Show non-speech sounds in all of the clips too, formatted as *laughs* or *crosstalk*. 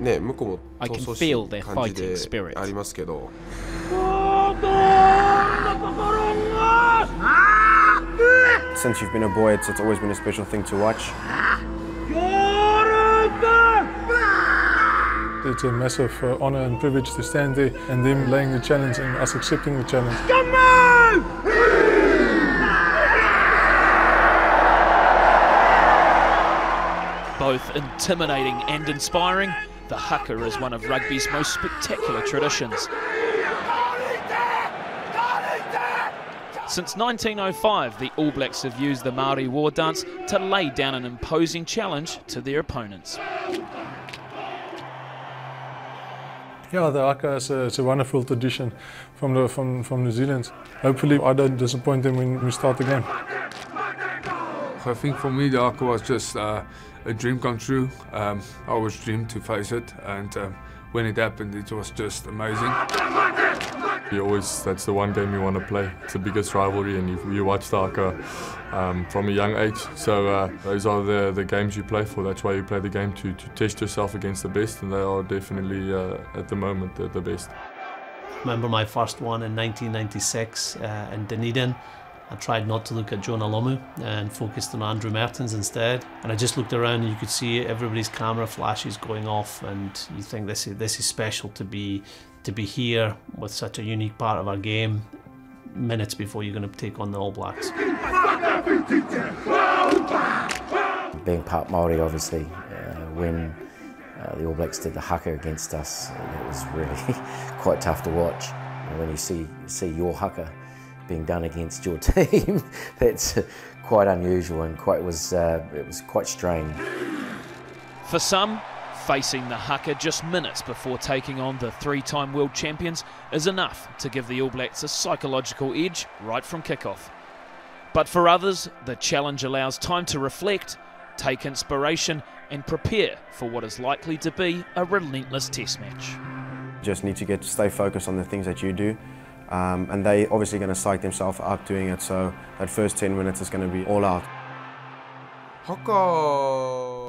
ね向こうも I 闘 can 争 feel 心 their 感じ fighting で spirit. ありますけど Since you've been a boy, it's, it's always been a special thing to watch. It's a massive uh, honor and privilege to stand there and them laying the challenge and us accepting the challenge. Both intimidating and inspiring, the haka is one of rugby's most spectacular traditions. Since 1905, the All Blacks have used the Maori war dance to lay down an imposing challenge to their opponents. Yeah, the haka is a, a wonderful tradition from, the, from, from New Zealand. Hopefully I don't disappoint them when we start the game. I think for me, the Haka was just uh, a dream come true. Um, I always dreamed to face it, and um, when it happened, it was just amazing. You always, that's the one game you want to play. It's the biggest rivalry, and you, you watch the Haka um, from a young age. So uh, those are the, the games you play for. That's why you play the game to, to test yourself against the best, and they are definitely uh, at the moment the, the best. Remember my first one in 1996 uh, in Dunedin. I tried not to look at Jonah Lomu and focused on Andrew Mehrtens instead. And I just looked around and you could see everybody's camera flashes going off and you think this is, this is special to be, to be here with such a unique part of our game minutes before you're going to take on the All Blacks. Being part Māori, obviously, uh, when uh, the All Blacks did the haka against us, it was really *laughs* quite tough to watch. And when you see see your haka being done against your *laughs* team, that's quite unusual and quite was uh, it was quite strange. For some, facing the haka just minutes before taking on the three time world champions is enough to give the All Blacks a psychological edge right from kickoff. But for others, the challenge allows time to reflect, take inspiration, and prepare for what is likely to be a relentless test match. Just need to get stay focused on the things that you do. Um, and they obviously going to psych themselves up doing it, so that first 10 minutes is going to be all out.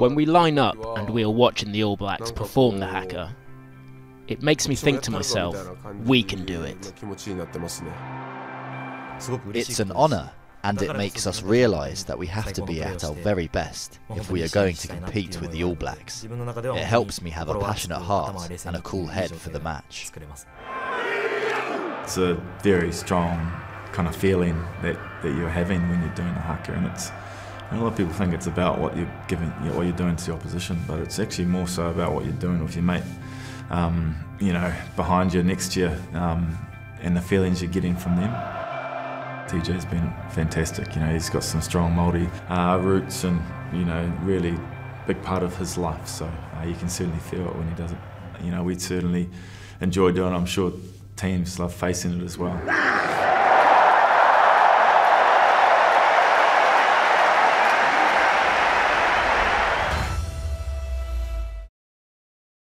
When we line up and we are watching the All Blacks perform the haka, it makes me think to myself, we can do it. It's an honour, and it makes us realise that we have to be at our very best if we are going to compete with the All Blacks. It helps me have a passionate heart and a cool head for the match. It's a very strong kind of feeling that, that you're having when you're doing a haka, and it's and a lot of people think it's about what you're giving, what you're doing to the opposition, but it's actually more so about what you're doing with your mate. Um, you know, behind you next to you, um, and the feelings you're getting from them. TJ's been fantastic. You know, he's got some strong Māori uh, roots, and you know, really big part of his life. So uh, you can certainly feel it when he does it. You know, we certainly enjoy doing. it. I'm sure teams love facing it as well.